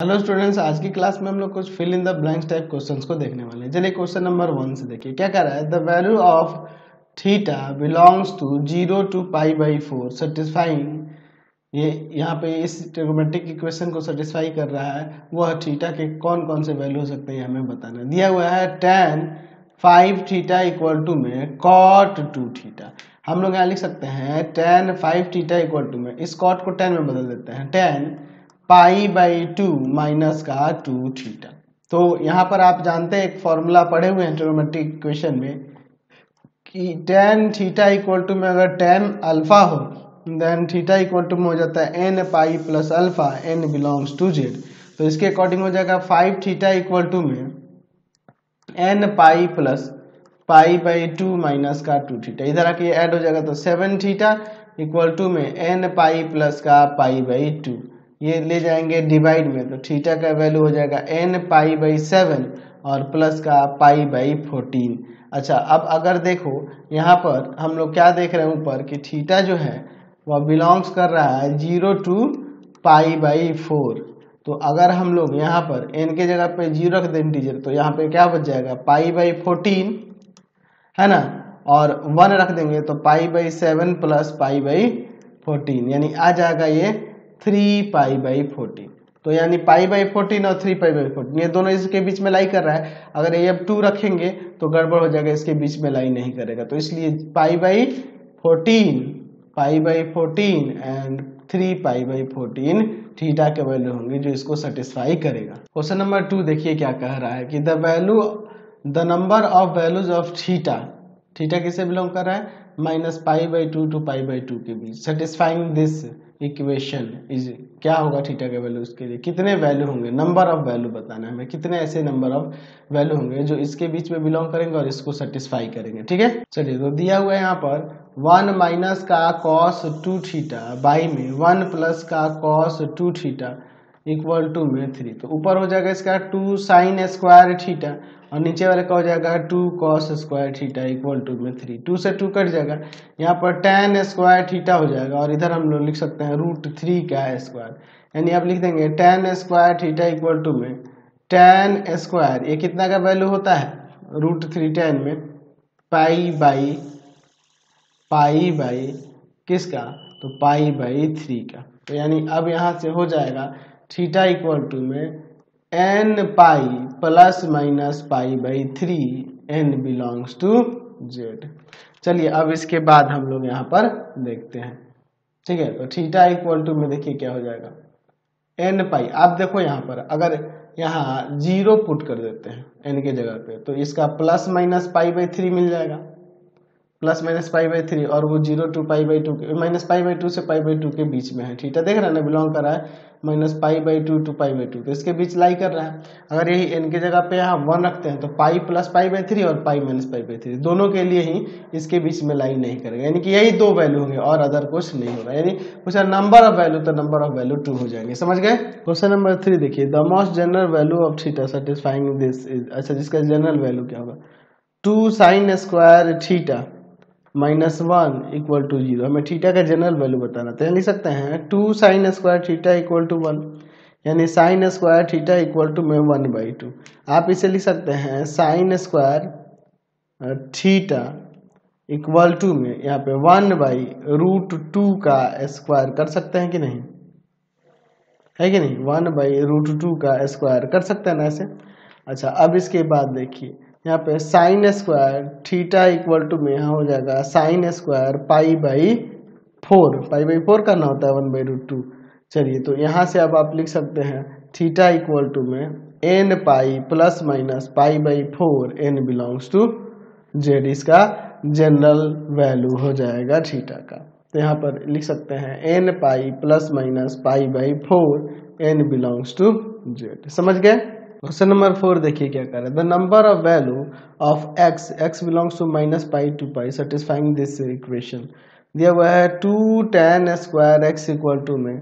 Hello students आज की class में हम लोग कुछ fill in the blanks type questions को देखने वाले हैं। चलिए क्वेश्चन नंबर वन से देखिए। क्या कह रहा है? The value of theta belongs to zero to pi by four satisfying ये यहाँ पे इस ट्रिगोमेट्रिक इक्वेशन को सेटिस्फाई कर रहा है। वह थीटा के कौन कौन से वैल्यू हो सकते हैं हमें बताना दिया हुआ है tan five theta equal to में कॉट टू थीटा हम लोग यहाँ लिख सकते हैं tan five theta equal to में। इस कॉट को टेन में बदल देते हैं। Tan pi by two minus का टू थीटा। तो यहाँ पर आप जानते हैं एक फॉर्मूला पढ़े हुए हैं ट्रिग्नोमेट्रिक इक्वेशन में कि टेन थीटा इक्वल टू में अगर टेन अल्फ़ा हो देन थीटा इक्वल टू में हो जाता है n pi plus alpha n belongs to Z तो इसके अकॉर्डिंग हो जाएगा फाइव थीटा इक्वल टू में n pi plus pi by two minus का टू थीटा इधर आके ऐड हो जाएगा तो सेवन थीटा इक्वल टू में एन पाई प्लस का पाई बाई टू ये ले जाएँगे डिवाइड में तो थीटा का वैल्यू हो जाएगा एन पाई बाई सेवन और प्लस का पाई बाई फोर्टीन अच्छा अब अगर देखो, यहाँ पर हम लोग क्या देख रहे हैं ऊपर कि थीटा जो है, वह बिलोंग्स कर रहा है zero to pi by four तो अगर हम लोग यहाँ पर एन के जगह पे ज़ीरो रख दें इंटीजर तो यहाँ पे क्या बच जाएगा? पाई बाई फोर्टीन है ना? और वन रख देंगे तो pi by seven plus pi by fourteen यानी आ जाएगा ये थ्री पाई बाई फोर्टीन तो यानी पाई बाई फोर्टीन और थ्री पाई बाई फोर्टीन ये दोनों इसके बीच में लाई कर रहा है। अगर ये अब टू रखेंगे तो गड़बड़ हो जाएगा, इसके बीच में लाई नहीं करेगा। तो इसलिए pi by fourteen pi by fourteen and three pi by fourteen theta के वैल्यू होंगे, जो इसको सेटिस्फाई करेगा। क्वेश्चन नंबर टू देखिए क्या कह रहा है कि the value the number of values of theta theta किसे बिलोंग कर रहा है? Minus pi by two to pi by two के बीच। सेटिस्फाइंग दिस इक्वेशन इज़ क्या होगा थीटा के वैल्यू उसके लिए? कितने वैल्यू होंगे? नंबर ऑफ़ वैल्यू बताना है हमें। कितने ऐसे नंबर ऑफ़ वैल्यू होंगे जो इसके बीच में बिलोंग करेंगे और इसको सेटिस्फाई करेंगे, ठीक है? चलिए तो दिया हुआ है यहाँ पर वन माइनस का कॉस टू थीटा बाई में वन प्लस का cos two theta equal to में थ्री तो ऊपर हो जाएगा इसका टू साइन स्क्वायर थीटा और नीचे वाले का हो जाएगा two cos square theta equal to में थ्री टू से टू कट जाएगा। यहाँ पर टेन स्क्वायर थीटा हो जाएगा और इधर हम लोग लिख सकते हैं रूट थ्री का स्क्वायर यानी आप लिख देंगे tan square theta equal to में टेन स्क्वायर ये कितना का वैल्यू होता है? रूट थ्री टेन में पाई बाई पाई बाई किसका? तो पाई बाई थ्री का। तो यानी अब यहाँ से हो जाएगा थीटा इक्वल टू में n pi plus minus pi by three n belongs to Z चलिए, अब इसके बाद हम लोग यहाँ पर देखते हैं। ठीक है तो थीटा इक्वल टू में देखिए क्या हो जाएगा। एन पाई आप देखो यहाँ पर, अगर यहाँ ज़ीरो पुट कर देते हैं एन के जगह पे तो इसका plus minus pi by three मिल जाएगा। Plus minus pi by three और वो zero to pi by two minus pi by two से पाई बाई टू के बीच में है, ठीक है? देख रहा है ना, बिलोंग कर रहा है, minus pi by two two pi by two तो इसके बीच लाई कर रहा है। अगर यही एन के जगह पे यहाँ वन रखते हैं तो pi plus pi by three और pi minus pi by three, दोनों के लिए ही इसके बीच में लाई नहीं करेगा। यानी कि यही दो वैल्यू होंगे और अदर कुछ नहीं होगा। यानी कुछ नंबर ऑफ़ वैल्यू तो नंबर ऑफ़ वैल्यू टू हो जाएँगे। समझ गए? क्वेश्चन नंबर थ्री देखिए। The most general value of theta satisfying this अच्छा जिसका जनरल वैल्यू क्या होगा? Two sine square theta minus one equal to zero हमें थीटा का जनरल वैल्यू बताना तो लिख सकते हैं two sine square theta equal to one यानी sine square theta equal to में वन बाई टू आप इसे लिख सकते हैं sine square theta equal to में। यहाँ पे वन बाई रूट टू का स्क्वायर कर सकते हैं कि नहीं? है कि नहीं? वन बाई रूट टू का स्क्वायर कर सकते हैं ना ऐसे अच्छा अब इसके बाद देखिए। यहाँ पे sine square theta equal to में यहाँ हो जाएगा sine square pi by four pi by four करना होता है वन बाई रूट टू चलिए तो यहाँ से अब आप लिख सकते हैं थीटा इक्वल टू में n pi plus minus pi by four n belongs to Z इसका जनरल वैल्यू हो जाएगा थीटा का. तो यहाँ पर लिख सकते हैं n pi plus minus pi by four n belongs to Z समझ गए? क्वेश्चन नंबर फोर देखिए क्या कर रहे हैं। The number of value of x x belongs to minus pi two pi satisfying this equation दिया हुआ है two tan square x equal to में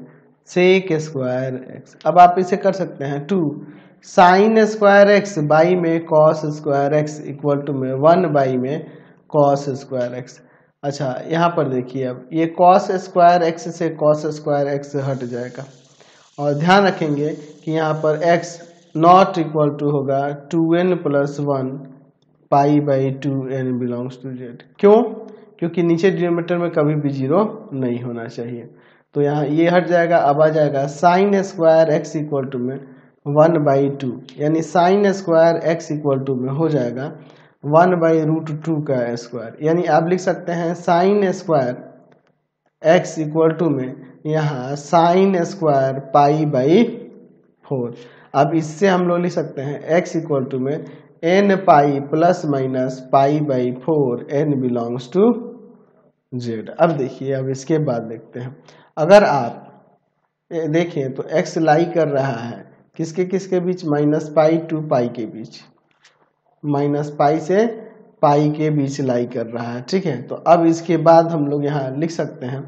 सेक स्क्वायर एक्स अब आप इसे कर सकते हैं two sine square x by में cos square x equal to में वन बाई में कॉस स्क्वायर एक्स अच्छा यहाँ पर देखिए अब, ये कॉस स्क्वायर एक्स से कॉस स्क्वायर एक्स हट जाएगा। और ध्यान रखेंगे कि यहाँ पर x नॉट इक्वल टू होगा two n plus one pi by two n belongs to Z क्यों? क्योंकि नीचे डिनोमीटर में कभी भी ज़ीरो नहीं होना चाहिए। तो यहाँ ये हट जाएगा, अब आ जाएगा sine square x equal to में वन बाई टू यानी sine square x equal to में हो जाएगा वन बाई रूट टू का स्क्वायर यानी आप लिख सकते हैं sine square x equal to में यहाँ sine square pi by four अब इससे हम लोग लिख सकते हैं एक्स इक्वल टू में n pi plus minus pi by four n belongs to Z अब देखिए, अब इसके बाद देखते हैं। अगर आप देखें तो एक्स लाई कर रहा है, किसके किसके बीच? माइनस पाई टू पाई के बीच। माइनस पाई से पाई के बीच लाई कर रहा है, ठीक है? तो अब इसके बाद हम लोग यहाँ लिख सकते हैं,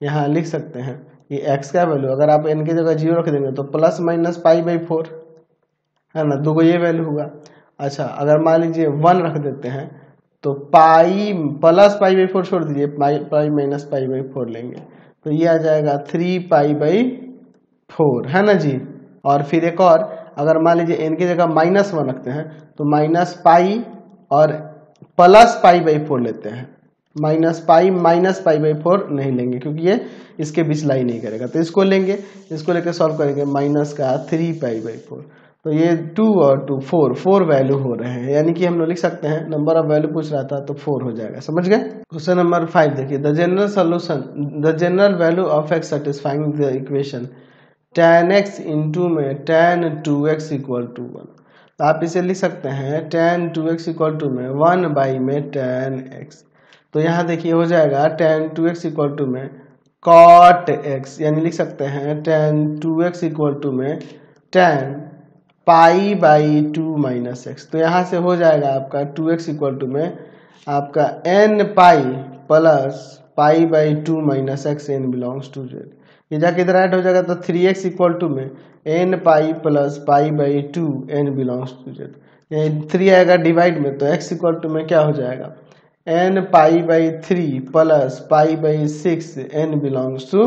यहाँ लिख सकते हैं। कि एक्स का वैल्यू अगर आप n की जगह ज़ीरो रख देंगे तो plus minus pi by four है ना? दो को ये वैल्यू होगा। अच्छा अगर मान लीजिए वन रख देते हैं तो pi plus pi by four छोड़ दीजिए pi pi minus pi by four लेंगे। तो ये आ जाएगा थ्री पाई बाई फोर है ना जी? और फिर एक और, अगर मान लीजिए एन की जगह माइनस वन रखते हैं तो माइनस पाई और प्लस पाई बाई फोर लेते हैं। Minus pi minus pi by four नहीं लेंगे, क्योंकि ये इसके बीच लाई नहीं करेगा। तो इसको लेंगे, इसको लेकर सॉल्व करेंगे माइनस का थ्री पाई बाई फोर। तो ये टू और टू फोर फोर वैल्यू हो रहे हैं। यानी कि हम लोग लिख सकते हैं नंबर ऑफ़ वैल्यू पूछ रहा था तो फोर हो जाएगा। समझ गए? क्वेश्चन नंबर फाइव देखिए। The general solution the general value of x satisfying the equation tan x into में tan two x equal to one तो आप इसे लिख सकते हैं tan two x equal to में वन बाई में टेन एक्स तो यहाँ देखिए हो जाएगा tan two x equal to में कॉट एक्स यानी लिख सकते हैं tan two x equal to में tan pi by two minus x तो यहाँ से हो जाएगा आपका टू एक्स इक्वल टू में आपका n pi plus pi by two minus x n belongs to Z ये जाके इधर ऐड हो जाएगा तो थ्री एक्स इक्वल टू में n pi plus pi by two n belongs to Z three आएगा डिवाइड में तो एक्स इक्वल टू में क्या हो जाएगा? N pi by three plus pi by six n belongs to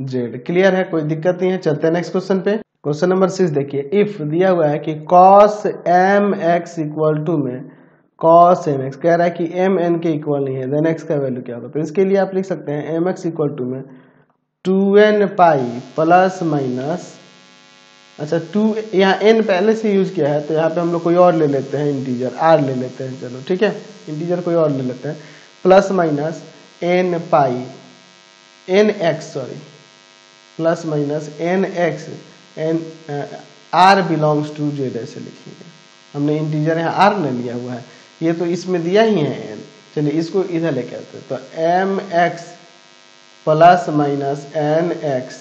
Z clear है? कोई दिक्कत नहीं है? चलते हैं नेक्स्ट क्वेश्चन पे। क्वेश्चन नंबर सिक्स देखिए। इफ़ दिया हुआ है कि cos m x equal to में कॉस एम एक्स कह रहा है कि एम एन के इक्वल नहीं है देन एक्स का वैल्यू क्या होगा? तो इसके लिए आप लिख सकते हैं एम एक्स इक्वल टू में two n pi plus minus अच्छा टू यहाँ एन पहले से यूज़ किया है तो यहाँ पे हम लोग कोई और ले लेते हैं इंटीजर आर ले लेते हैं, चलो, ठीक है? इंटीजर कोई और ले लेते हैं। Plus minus n pi n x sorry plus minus n x n r belongs to z ऐसे लिखेंगे। हमने इंटीजर यहाँ आर ले लिया हुआ है। ये तो इसमें दिया ही है एन चलिए, इसको इधर लेके आते हैं। तो m x plus minus n x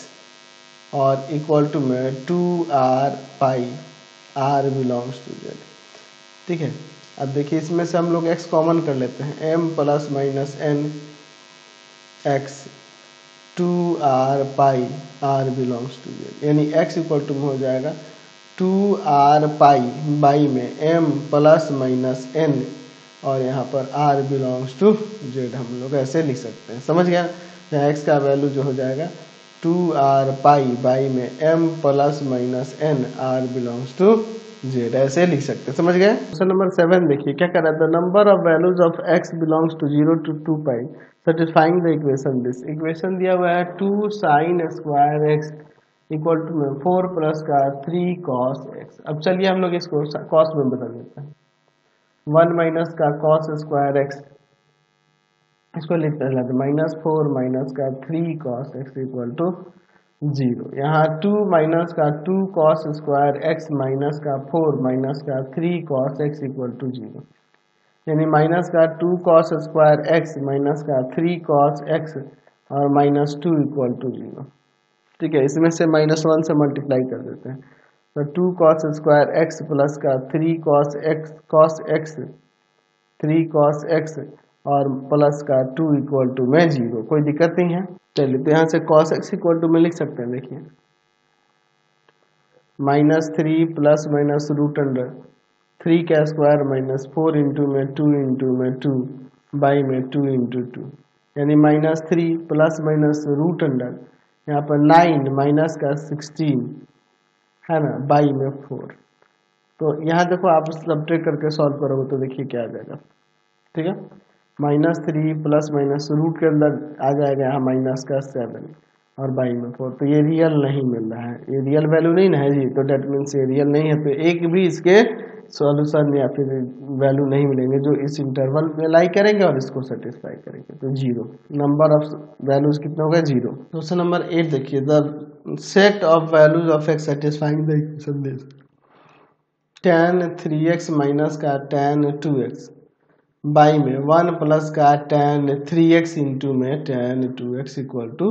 और इक्वल टू में two r pi r belongs to z ठीक है? अब देखिए, इसमें से हम लोग एक्स कॉमन कर लेते हैं। M plus minus n x two r pi r belongs to z यानी एक्स इक्वल टू में हो जाएगा। टू आर पाई बाई में एम प्लस माइनस एन और यहाँ पर आर बिलोंग्स टू जेड हम लोग ऐसे लिख सकते हैं। समझ गया? एक्स का वैल्यू जो हो जाएगा टू आर पाई बाई में m plus minus n r belongs to z ऐसे लिख सकते हैं, समझ गए? क्वेश्चन नंबर सेवन देखिए, क्या कर रहा है? The number of values of x belongs to zero to two pi satisfying the equation this equation दिया हुआ है two sine square x equal to में फोर प्लस का थ्री कॉस एक्स अब चलिए हम लोग इसको कॉस में बदल देते हैं। वन माइनस का कॉस स्क्वायर एक्स इसको लिखते हैं माइनस फोर माइनस का three cos x equal to zero यहाँ टू माइनस का two cos square x minus का फोर माइनस का three cos x equal to zero यानी माइनस का two cos square x minus का थ्री कॉस एक्स और minus two equal to zero ठीक है, इसमें से माइनस वन से मल्टीप्लाई कर देते हैं। तो two cos square x plus का three cos x cos x three cos x और प्लस का टू इक्वल टू में ज़ीरो कोई दिक्कत नहीं है। चलिए तो यहाँ से कॉस एक्स इक्वल टू में लिख सकते हैं, देखिए। Minus three plus minus root under three का स्क्वायर माइनस फोर इंटू में टू इंटू में टू बाई में टू इंटू टू यानी minus three plus minus root under यहाँ पर नाइन माइनस का सिक्सटीन है ना बाई में फोर तो यहाँ देखो आप सब्ट्रैक्ट करके सॉल्व करोगे तो देखिए क्या आ जाएगा। ठीक है? Minus three plus minus root के अंदर आ जाएगा यहाँ माइनस का सेवन और बाई में फोर। तो ये रियल नहीं मिल रहा है। ये रियल वैल्यू नहीं ना है जी। तो डेट मीन्स ये रियल नहीं है। तो एक भी इसके सॉल्यूशन या फिर वैल्यू नहीं मिलेंगे जो इस इंटरवल में लाई करेंगे और इसको सेटिस्फाई करेंगे। तो ज़ीरो नंबर ऑफ़ वैल्यूज़ कितना होगा ज़ीरो क्वेश्चन नंबर एट देखिए। The set of values of x satisfying this tan three x minus का टेन टू एक्स बाई में वन प्लस का टेन थ्री एक्स इंटू में tan two x equal to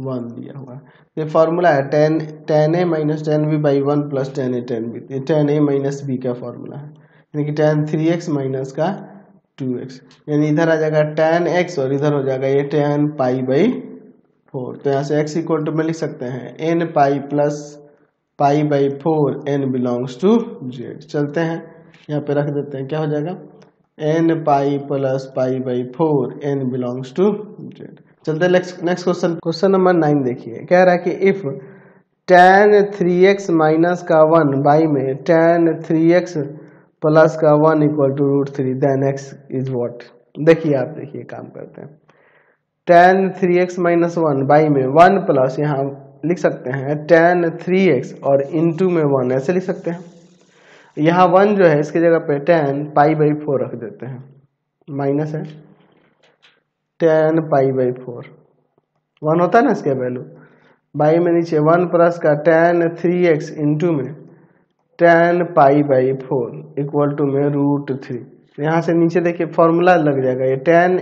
one दिया हुआ है। ये formula है tan tan a minus tan b by one plus tan a tan b tan a minus b का formula है। यानी कि टेन थ्री एक्स माइनस का टू एक्स। यानी इधर आ जाएगा टेन एक्स और इधर हो जाएगा ये टेन पाई बाई फोर तो यहाँ से एक्स इक्वल टू में लिख सकते हैं n pi plus pi by four n belongs to z चलते हैं। यहाँ पे रख देते हैं, क्या हो जाएगा? N pi plus pi by four n belongs to z चलते next question question number nine देखिए। कह रहा है कि if tan three x minus का वन बाई में टेन थ्री एक्स प्लस का one equal to root three then x is what देखिए आप, देखिए, काम करते हैं। Tan three x minus one by में वन प्लस यहाँ लिख सकते हैं टेन थ्री एक्स और इंटू में वन ऐसे लिख सकते हैं। यहाँ वन जो है, इसकी जगह पे टेन पाई बाई फोर रख देते हैं। माइनस है। Tan pi by four one होता है ना इसका वैल्यू बाई में नीचे वन प्लस का टेन थ्री एक्स इंटू में tan pi by four equal to में रूट थ्री यहाँ से नीचे देखिए फॉर्मूला लग जाएगा। ये टेन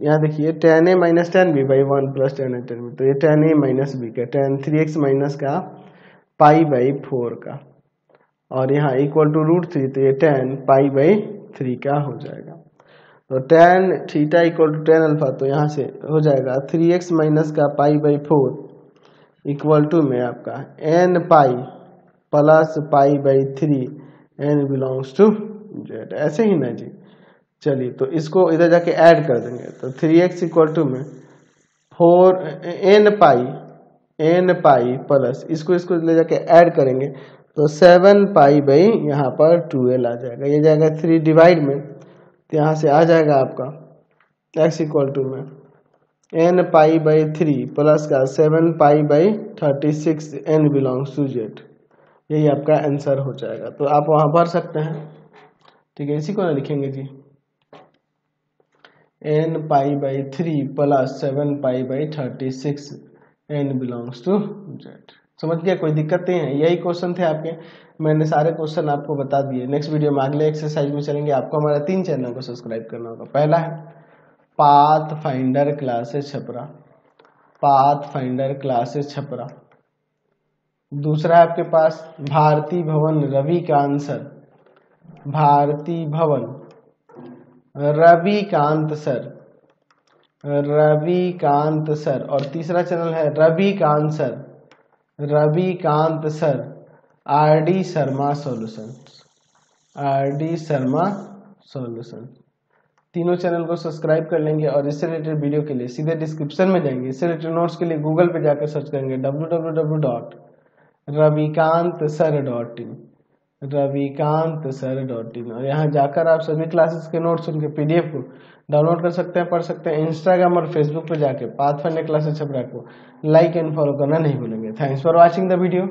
यहाँ देखिए tan a minus tan b by one plus tan a tan b तो ये टेन ए माइनस बी का टेन थ्री एक्स माइनस का पाई बाई फोर का। और यहाँ इक्वल टू रूट थ्री तो ये टेन पाई बाई थ्री का हो जाएगा? तो tan theta equal to tan alpha तो यहाँ से हो जाएगा थ्री एक्स माइनस का pi by four equal to में आपका n pi plus pi by three n belongs to z ऐसे ही ना जी। चलिए तो इसको इधर जाके ऐड कर देंगे। तो थ्री एक्स इक्वल टू में four n pi n pi plus इसको इसको ले जाके ऐड करेंगे। तो सेवन पाई बाई यहाँ पर टू एल आ जाएगा। ये जाएगा थ्री डिवाइड में तो यहाँ से आ जाएगा आपका एक्स इक्वल टू में। N pi by three plus का seven pi by thirty six n belongs to z यही आपका आंसर हो जाएगा। तो आप वहाँ भर सकते हैं। ठीक है, इसी को ना लिखेंगे जी। N pi by three plus seven pi by thirty six n belongs to z समझ गया, कोई दिक्कत है? यही क्वेश्चन थे आपके। मैंने सारे क्वेश्चन आपको बता दिए। नेक्स्ट वीडियो में अगले एक्सरसाइज में चलेंगे। आपको हमारे तीन चैनल को सब्सक्राइब करना होगा। पहला है Pathfinder classes Chhapra Pathfinder classes Chhapra दूसरा है आपके पास Bharti Bhawan Ravi Kant sir Bharti Bhawan Ravi Kant sir Ravi Kant sir और तीसरा चैनल है Ravi Kant sir Ravi Kant sir, R D Sharma solution R D Sharma solution तीनों channel को subscribe कर लेंगे और इससे रिलेटेड वीडियो के लिए सीधे डिस्क्रिप्शन में जाएँगे। इससे रिलेटेड नोट्स के लिए गूगल पे जाकर सर्च करेंगे W W W dot Ravikant sir dot in Ravikant sir dot in और यहाँ जाकर आप सभी क्लासेस के नोट्स उनके पीडीएफ को डाउनलोड कर सकते हैं, पढ़ सकते हैं। इंस्टाग्राम और फेसबुक पर जाकर पाथ फंड क्लासेस छपरा को लाइक एंड फॉलो करना नहीं भूलेंगे। Thanks for watching the video